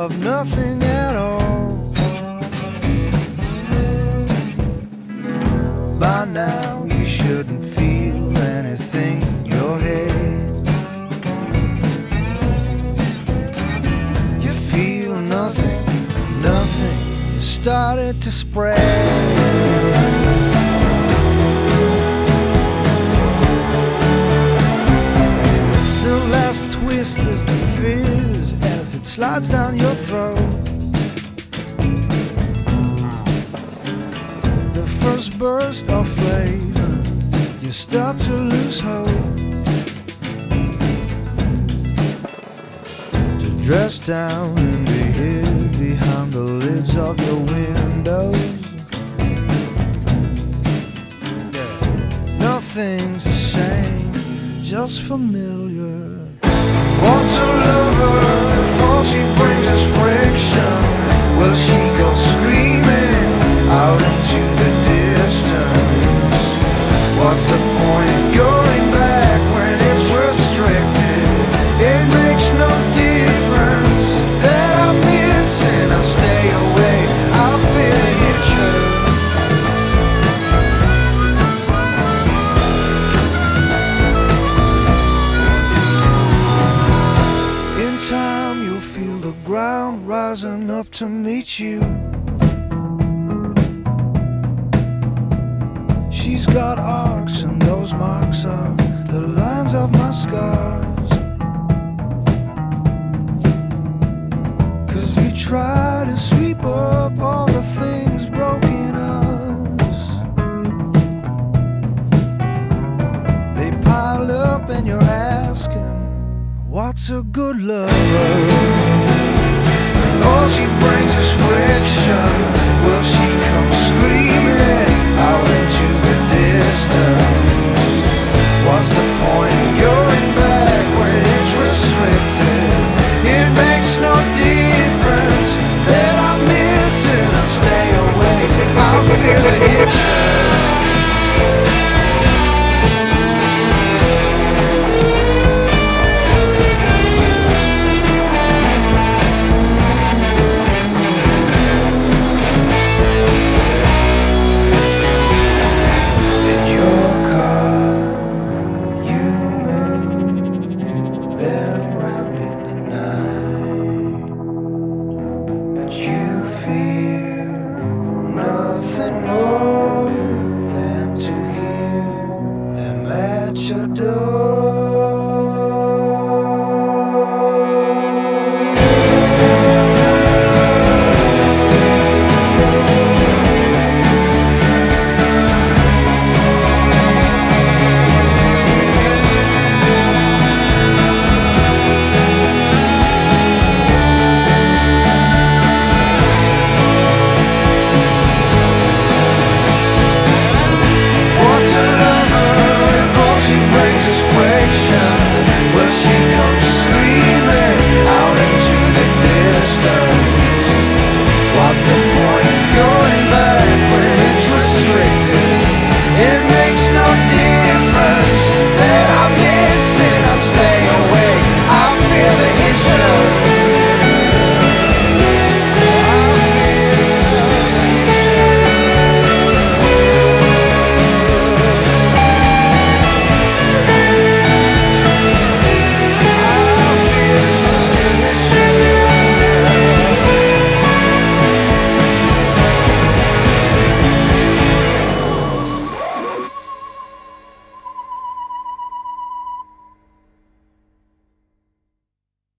of nothing at all. By now you shouldn't feel anything in your head. You feel nothing, nothing. Started to spread. It slides down your throat. The first burst of flavor, you start to lose hope. To dress down and be hid behind the lids of your windows. Nothing's the same, just familiar. Once a lover, before she brings us friction, will she up to meet you. She's got arcs, and those marks are the lines of my scars. Cause we try to sweep up all the things broken us. They pile up, and you're asking. What's a good lover?